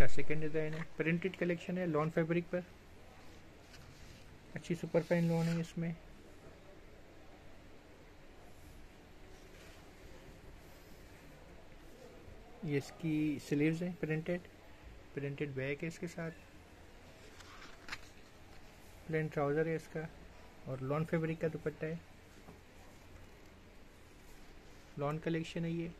इसका second design है। Printed collection है लॉन फैब्रिक पर। अच्छी सुपर फाइन लॉन है इसमें। ये इसकी स्लीव्स हैं प्रिंटेड प्रिंटेड बैग है इसके साथ। प्लेन ट्राउज़र है इसका। और लॉन फैब्रिक का दुपट्टा है। लॉन कलेक्शन है ये।